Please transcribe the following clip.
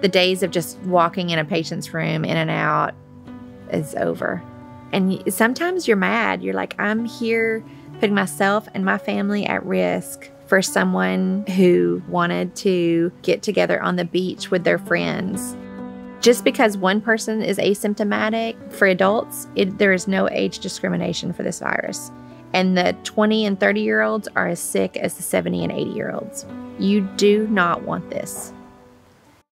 The days of just walking in a patient's room in and out is over. And sometimes you're mad. You're like, I'm here putting myself and my family at risk for someone who wanted to get together on the beach with their friends. Just because one person is asymptomatic for adults, it, there is no age discrimination for this virus. And the 20 and 30 year olds are as sick as the 70 and 80 year olds. You do not want this.